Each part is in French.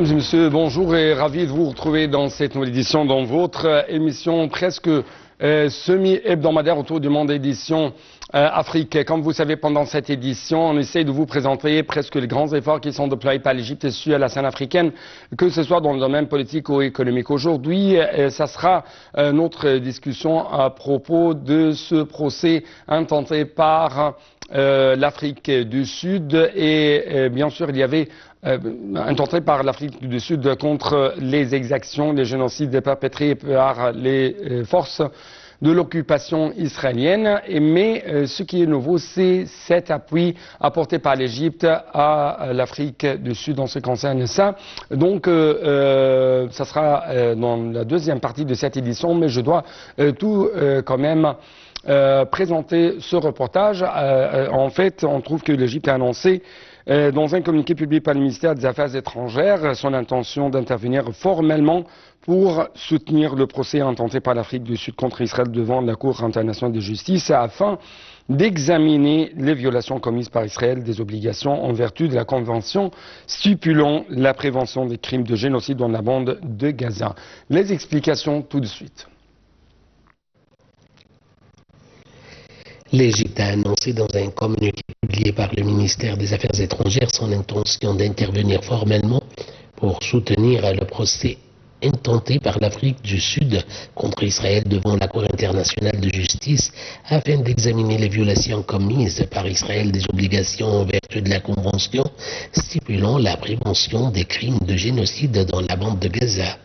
Mesdames et messieurs, bonjour et ravi de vous retrouver dans cette nouvelle édition, dans votre émission presque euh, semi-hebdomadaire autour du monde édition euh, Afrique. Comme vous savez, pendant cette édition, on essaie de vous présenter presque les grands efforts qui sont déployés par l'Égypte et sur la scène africaine, que ce soit dans le domaine politique ou économique. Aujourd'hui, euh, ça sera notre discussion à propos de ce procès intenté par l'Afrique du Sud et bien sûr il y avait euh, intenté par l'Afrique du Sud contre les exactions, les génocides perpétrés par les euh, forces de l'occupation israélienne. mais euh, ce qui est nouveau, c'est cet appui apporté par l'Égypte à l'Afrique du Sud en ce qui concerne ça. Donc, euh, ça sera dans la deuxième partie de cette édition, mais je dois tout quand même présenter ce reportage. en fait, on trouve que l'Égypte a annoncé euh, dans un communiqué publié par le ministère des Affaires étrangères, son intention d'intervenir formellement pour soutenir le procès intenté par l'Afrique du Sud contre Israël devant la Cour internationale de justice afin d'examiner les violations commises par Israël des obligations en vertu de la Convention stipulant la prévention des crimes de génocide dans la bande de Gaza. Les explications tout de suite. L'Égypte a annoncé dans un communiqué publié par le ministère des Affaires étrangères son intention d'intervenir formellement pour soutenir le procès intenté par l'Afrique du Sud contre Israël devant la Cour internationale de justice afin d'examiner les violations commises par Israël des obligations en vertu de la Convention stipulant la prévention des crimes de génocide dans la bande de Gaza.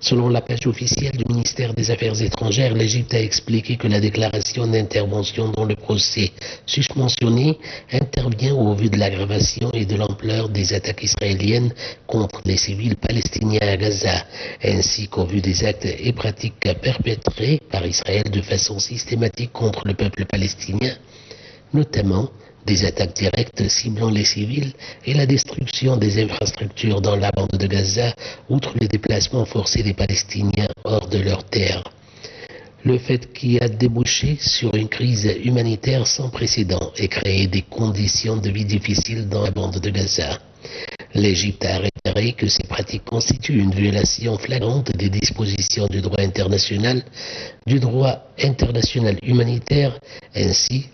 Selon la page officielle du ministère des Affaires étrangères, l'Égypte a expliqué que la déclaration d'intervention dans le procès susmentionné intervient au vu de l'aggravation et de l'ampleur des attaques israéliennes contre les civils palestiniens à Gaza, ainsi qu'au vu des actes et pratiques perpétrés par Israël de façon systématique contre le peuple palestinien, notamment des attaques directes ciblant les civils et la destruction des infrastructures dans la bande de Gaza, outre les déplacements forcés des Palestiniens hors de leur terre. Le fait qui a débouché sur une crise humanitaire sans précédent et créé des conditions de vie difficiles dans la bande de Gaza. L'Égypte a réitéré que ces pratiques constituent une violation flagrante des dispositions du droit international, du droit international humanitaire, ainsi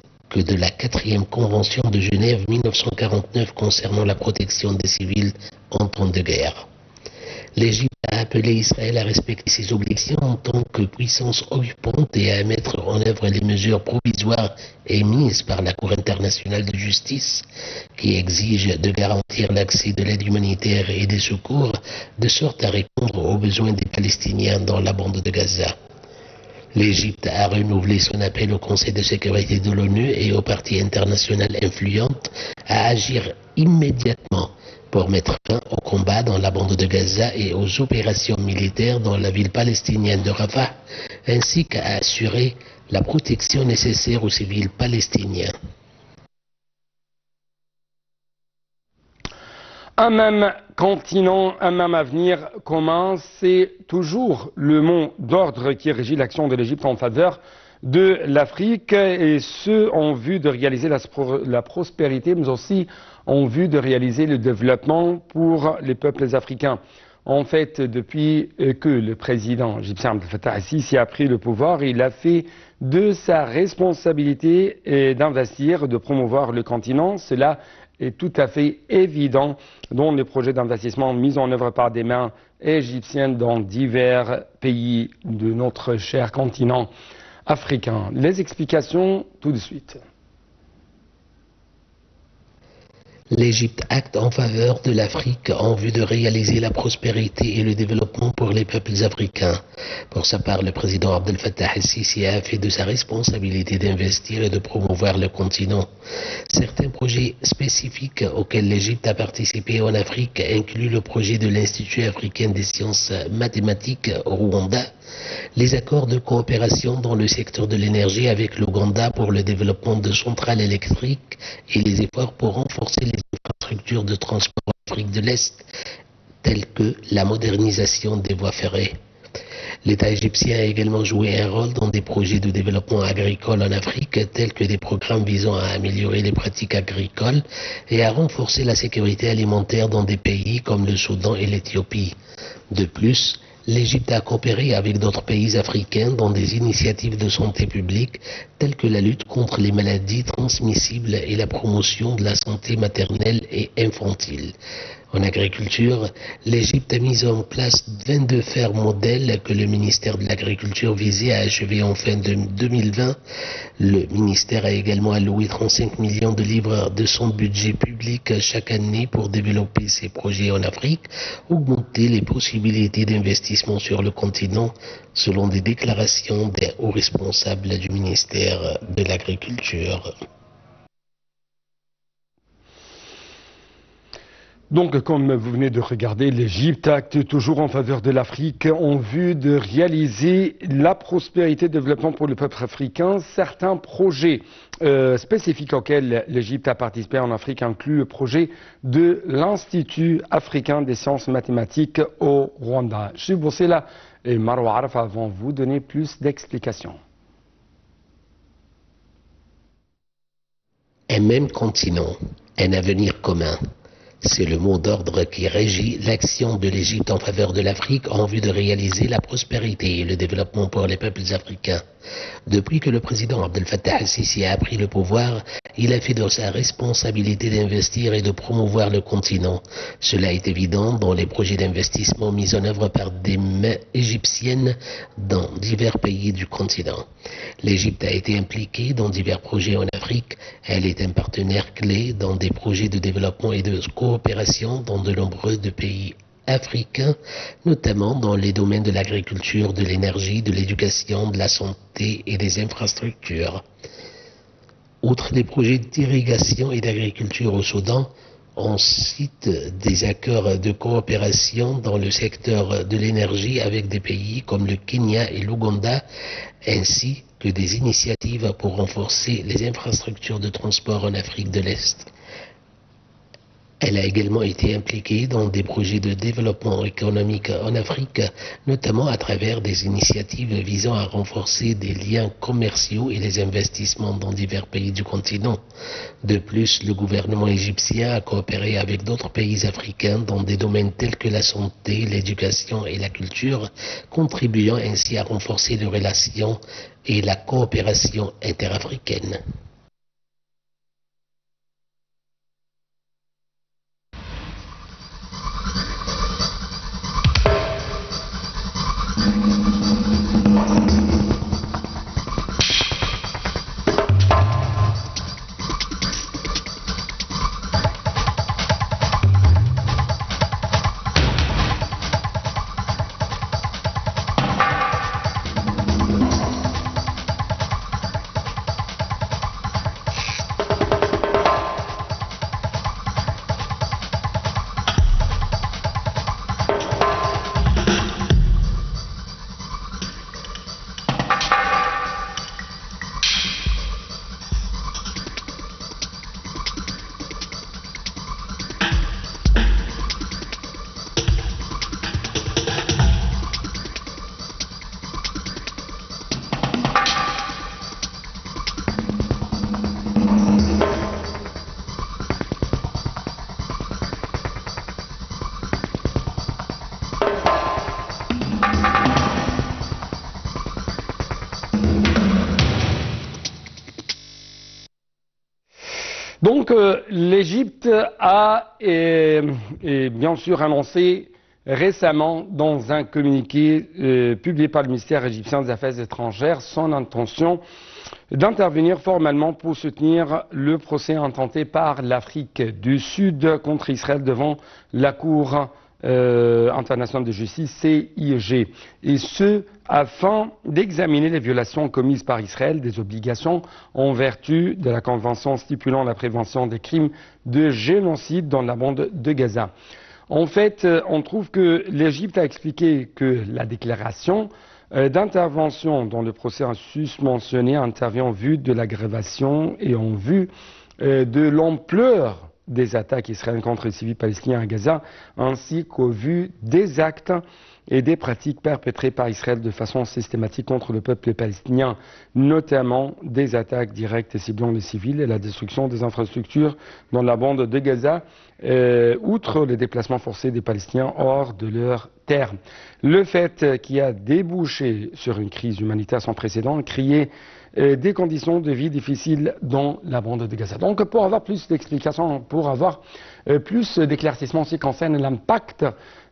de la quatrième convention de Genève 1949 concernant la protection des civils en temps de guerre. L'Égypte a appelé Israël à respecter ses obligations en tant que puissance occupante et à mettre en œuvre les mesures provisoires émises par la Cour internationale de justice qui exigent de garantir l'accès de l'aide humanitaire et des secours de sorte à répondre aux besoins des Palestiniens dans la bande de Gaza. L'Égypte a renouvelé son appel au Conseil de sécurité de l'ONU et aux parties internationales influentes à agir immédiatement pour mettre fin au combat dans la bande de Gaza et aux opérations militaires dans la ville palestinienne de Rafah, ainsi qu'à assurer la protection nécessaire aux civils palestiniens. Un même continent, un même avenir commun, c'est toujours le mot d'ordre qui régit l'action de l'Égypte en faveur de l'Afrique, et ce en vue de réaliser la, prospérité, mais aussi en vue de réaliser le développement pour les peuples africains. En fait, depuis que le président égyptien Abdel Fattah Sisi a pris le pouvoir, il a fait de sa responsabilité d'investir, de promouvoir le continent. Cela est tout à fait évident dans les projets d'investissement mis en œuvre par des mains égyptiennes dans divers pays de notre cher continent africain. Les explications tout de suite. L'Égypte acte en faveur de l'Afrique en vue de réaliser la prospérité et le développement pour les peuples africains. Pour sa part, le président Abdel Fattah el-Sisi a fait de sa responsabilité d'investir et de promouvoir le continent. Certains projets spécifiques auxquels l'Égypte a participé en Afrique incluent le projet de l'Institut africain des sciences mathématiques au Rwanda, les accords de coopération dans le secteur de l'énergie avec l'Ouganda pour le développement de centrales électriques et les efforts pour renforcer les infrastructures de transport en Afrique de l'Est, telles que la modernisation des voies ferrées. L'État égyptien a également joué un rôle dans des projets de développement agricole en Afrique, tels que des programmes visant à améliorer les pratiques agricoles et à renforcer la sécurité alimentaire dans des pays comme le Soudan et l'Éthiopie. De plus, l'Égypte a coopéré avec d'autres pays africains dans des initiatives de santé publique telles que la lutte contre les maladies transmissibles et la promotion de la santé maternelle et infantile. En agriculture, l'Égypte a mis en place 22 fermes modèles que le ministère de l'Agriculture visait à achever en fin de 2020. Le ministère a également alloué 35 millions de livres de son budget public chaque année pour développer ses projets en Afrique, augmenter les possibilités d'investissement sur le continent, selon des déclarations des hauts responsables du ministère de l'Agriculture. Donc, comme vous venez de regarder, l'Égypte acte toujours en faveur de l'Afrique en vue de réaliser la prospérité et le développement pour le peuple africain. Certains projets euh, spécifiques auxquels l'Égypte a participé en Afrique incluent le projet de l'Institut africain des sciences mathématiques au Rwanda. Je suis là et Marwa Araf avant vous donner plus d'explications. Un même continent, un avenir commun. C'est le mot d'ordre qui régit l'action de l'Égypte en faveur de l'Afrique en vue de réaliser la prospérité et le développement pour les peuples africains. Depuis que le président Abdel Fattah al-Sisi a pris le pouvoir, il a fait de sa responsabilité d'investir et de promouvoir le continent. Cela est évident dans les projets d'investissement mis en œuvre par des mains égyptiennes dans divers pays du continent. L'Égypte a été impliquée dans divers projets en Afrique. Elle est un partenaire clé dans des projets de développement et de coopération dans de nombreux pays africains, notamment dans les domaines de l'agriculture, de l'énergie, de l'éducation, de la santé et des infrastructures. Outre les projets d'irrigation et d'agriculture au Soudan, on cite des accords de coopération dans le secteur de l'énergie avec des pays comme le Kenya et l'Ouganda, ainsi que des initiatives pour renforcer les infrastructures de transport en Afrique de l'Est. Elle a également été impliquée dans des projets de développement économique en Afrique, notamment à travers des initiatives visant à renforcer des liens commerciaux et les investissements dans divers pays du continent. De plus, le gouvernement égyptien a coopéré avec d'autres pays africains dans des domaines tels que la santé, l'éducation et la culture, contribuant ainsi à renforcer les relations et la coopération interafricaine. L'Égypte a bien sûr annoncé récemment dans un communiqué euh, publié par le ministère égyptien des Affaires étrangères son intention d'intervenir formellement pour soutenir le procès intenté par l'Afrique du Sud contre Israël devant la Cour euh, internationale de justice, CIG. Et ce, afin d'examiner les violations commises par Israël des obligations en vertu de la Convention stipulant la prévention des crimes de génocide dans la bande de Gaza. En fait, euh, on trouve que l'Égypte a expliqué que la déclaration euh, d'intervention dans le processus mentionné intervient en vue de l'aggravation et en vue de l'ampleur des attaques israéliennes contre les civils palestiniens à Gaza, ainsi qu'au vu des actes et des pratiques perpétrées par Israël de façon systématique contre le peuple palestinien, notamment des attaques directes ciblant les civils et la destruction des infrastructures dans la bande de Gaza, euh, outre les déplacements forcés des Palestiniens hors de leur terre. Le fait qui a débouché sur une crise humanitaire sans précédent euh, des conditions de vie difficiles dans la bande de Gaza. Donc pour avoir plus d'explications, pour avoir euh, plus d'éclaircissements en ce qui concerne l'impact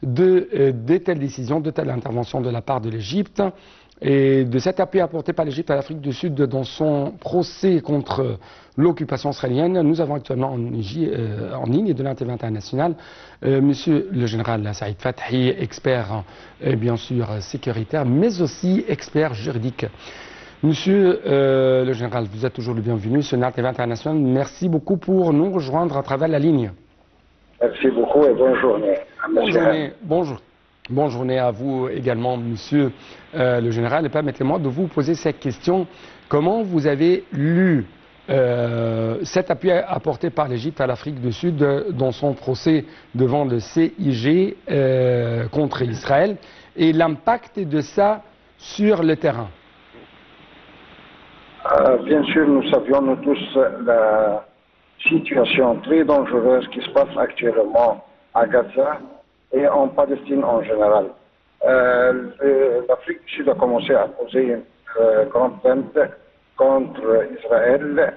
de, euh, de telles décisions, de telles interventions de la part de l'Égypte, et de cet appui apporté par l'Égypte à l'Afrique du Sud dans son procès contre l'occupation israélienne. Nous avons actuellement en, euh, ligne de l'intérêt international Monsieur le général Saïd Fathi, expert bien sûr sécuritaire, mais aussi expert juridique. Monsieur euh, le général, vous êtes toujours le bienvenu sur l'intérêt international. Merci beaucoup pour nous rejoindre à travers la ligne. Merci beaucoup et bonne journée. Bonne journée. Bonjour. Bonne journée à vous également, monsieur euh, le général. Et permettez-moi de vous poser cette question. Comment vous avez lu euh, cet appui apporté par l'Égypte à l'Afrique du Sud dans son procès devant le CIG contre Israël et l'impact de ça sur le terrain? Euh, Bien sûr, nous savions nous tous la situation très dangereuse qui se passe actuellement à Gaza et en Palestine en général. Euh, L'Afrique du Sud a commencé à poser une euh, grande plainte contre Israël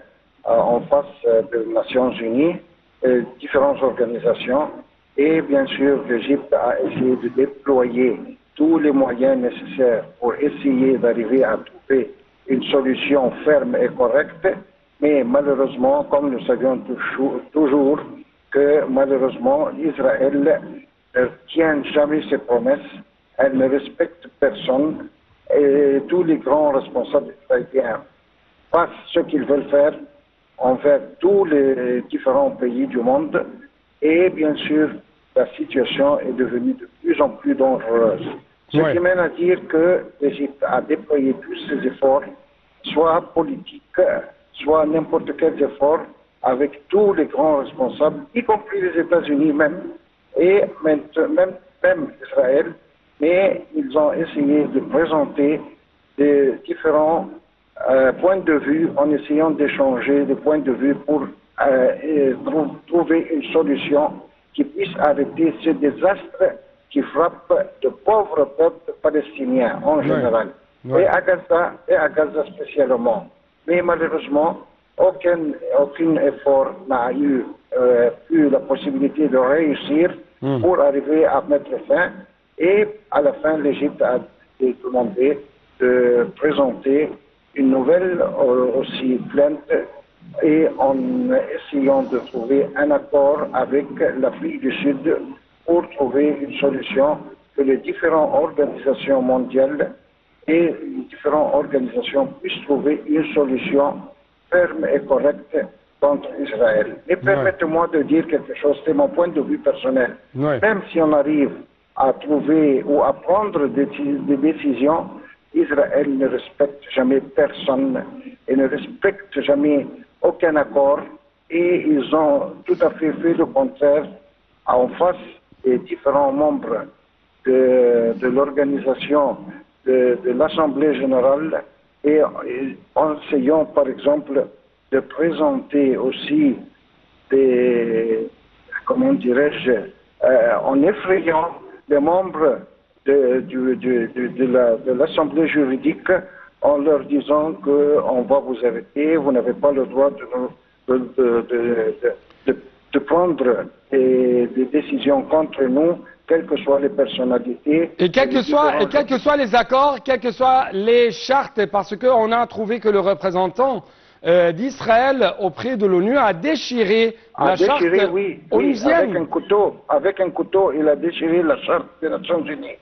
euh, en face des Nations Unies et différentes organisations. Et bien sûr, l'Égypte a essayé de déployer tous les moyens nécessaires pour essayer d'arriver à trouver une solution ferme et correcte. Mais malheureusement, comme nous savions toujours, que malheureusement, Israël ne tient jamais ses promesses, elle ne respecte personne et tous les grands responsables israéliens fassent ce qu'ils veulent faire envers tous les différents pays du monde et bien sûr la situation est devenue de plus en plus dangereuse. Ce qui mène à dire que l'Égypte a déployé tous ses efforts, soit politiques, soit n'importe quels efforts, avec tous les grands responsables, y compris les États-Unis même, et même, même Israël, mais ils ont essayé de présenter des différents euh, points de vue en essayant d'échanger des points de vue pour euh, trouver une solution qui puisse arrêter ce désastre qui frappe de pauvres peuples palestiniens en général, Et, à Gaza, et à Gaza spécialement. Mais malheureusement, aucun, aucun effort n'a eu, euh, eu la possibilité de réussir Hmm. pour arriver à mettre fin. Et à la fin, l'Égypte a demandé de présenter une nouvelle euh, aussi plainte et en essayant de trouver un accord avec l'Afrique du Sud pour trouver une solution que les différentes organisations mondiales et les différentes organisations puissent trouver une solution ferme et correcte contre Israël. Mais permettez-moi de dire quelque chose, c'est mon point de vue personnel. Même si on arrive à trouver ou à prendre des, décisions, Israël ne respecte jamais personne et ne respecte jamais aucun accord et ils ont tout à fait fait le contraire en face des différents membres de, l'organisation de, de l'Assemblée générale et en essayant par exemple de présenter aussi des, comment dirais-je, euh, en effrayant les membres de, de l'Assemblée juridique en leur disant qu'on va vous arrêter, vous n'avez pas le droit de, de prendre des, décisions contre nous, quelles que soient les personnalités. Et quels que, soient, et quels que soient les accords, quelles que soient les chartes, parce qu'on a trouvé que le représentant euh, d'Israël auprès de l'ONU a déchiré la charte oui, avec un couteau, avec un couteau, il a déchiré la charte des Nations Unies.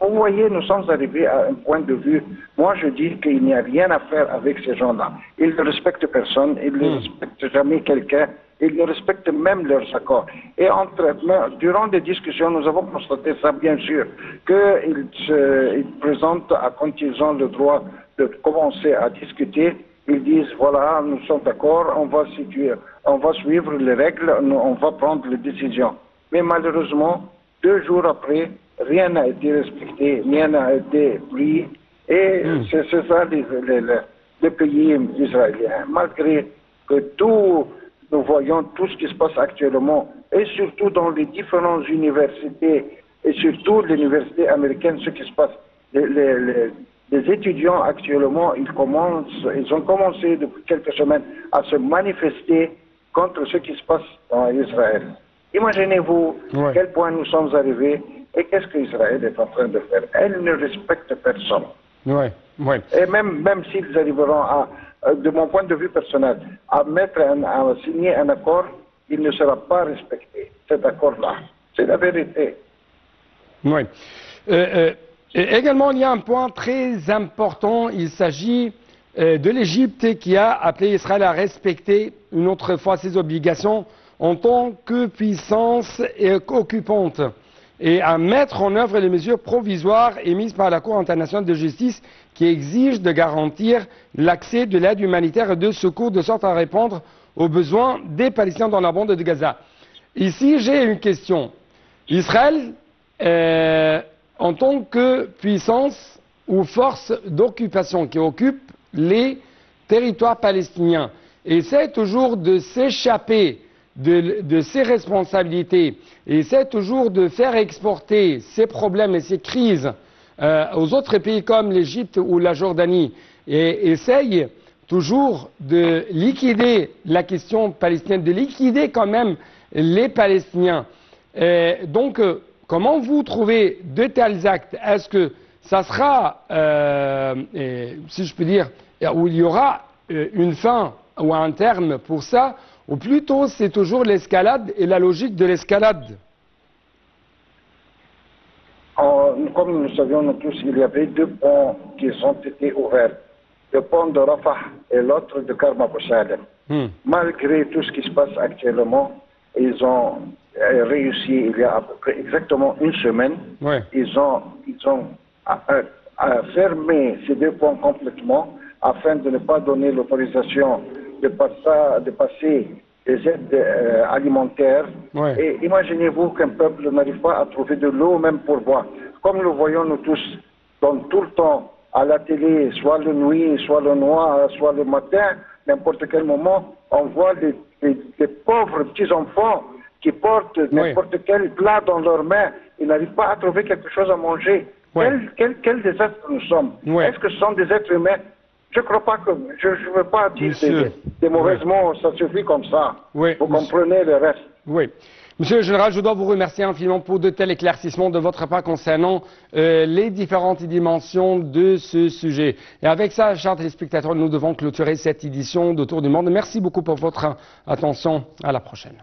Vous voyez, nous sommes arrivés à un point de vue. Moi, je dis qu'il n'y a rien à faire avec ces gens-là. Ils ne respectent personne, ils ne hmm. respectent jamais quelqu'un, ils ne respectent même leurs accords. Et entre, durant des discussions, nous avons constaté ça, bien sûr, qu'ils se présentent, quand ils ont le droit de commencer à discuter, ils disent voilà, nous sommes d'accord, on va situer, on va suivre les règles, on va prendre les décisions. Mais malheureusement, deux jours après, rien n'a été respecté, rien n'a été pris. Et hmm. c'est ça les, les, pays israéliens. Malgré que tout, nous voyons tout ce qui se passe actuellement, et surtout dans les différentes universités, et surtout l'université américaine, ce qui se passe. Les, les étudiants actuellement, ils, commencent, ils ont commencé depuis quelques semaines à se manifester contre ce qui se passe en Israël. Imaginez-vous à quel point nous sommes arrivés et qu'est-ce qu'Israël est en train de faire. Elle ne respecte personne. Et même, même s'ils arriveront à, de mon point de vue personnel, à mettre à signer un accord, il ne sera pas respecté, cet accord-là. C'est la vérité. Oui. Euh, euh, également, il y a un point très important. Il s'agit euh, de l'Égypte qui a appelé Israël à respecter une autre fois ses obligations en tant que puissance occupante et à mettre en œuvre les mesures provisoires émises par la Cour internationale de justice qui exigent de garantir l'accès de l'aide humanitaire et de secours de sorte à répondre aux besoins des Palestiniens dans la bande de Gaza. Ici, j'ai une question. Israël euh, en tant que puissance ou force d'occupation qui occupe les territoires palestiniens. Essaie toujours de s'échapper de, ses responsabilités. Et essaie toujours de faire exporter ses problèmes et ses crises euh, aux autres pays comme l'Égypte ou la Jordanie et essaye toujours de liquider la question palestinienne, de liquider quand même les Palestiniens. donc, euh, Comment vous trouvez de tels actes? Est-ce que ça sera, euh, si je peux dire, où il y aura une fin ou un terme pour ça, ou plutôt c'est toujours l'escalade et la logique de l'escalade Comme nous savions tous, il y avait deux ponts qui ont été ouverts. Le pont de Rafah et l'autre de Karma hmm. Malgré tout ce qui se passe actuellement, ils ont réussi il y a à peu près exactement une semaine. Ils ont, ils ont fermé ces deux ponts complètement afin de ne pas donner l'autorisation de, de, passer des aides euh, alimentaires. Et imaginez-vous qu'un peuple n'arrive pas à trouver de l'eau même pour boire. Comme nous voyons nous tous, donc tout le temps à la télé, soit le nuit, soit le noir, soit le matin, n'importe quel moment, on voit des, des pauvres petits-enfants qui portent n'importe quel plat dans leurs mains, ils n'arrivent pas à trouver quelque chose à manger. Quel, quel, êtres nous sommes Est-ce que ce sont des êtres humains Je ne crois pas que. Je ne veux pas dire des, mauvais mots, ça suffit comme ça. Vous comprenez le reste. Oui. Monsieur le général, je dois vous remercier infiniment pour de tels éclaircissements de votre part concernant euh, les différentes dimensions de ce sujet. Et avec ça, chers téléspectateurs, nous devons clôturer cette édition d'Autour du Monde. Merci beaucoup pour votre attention. À la prochaine.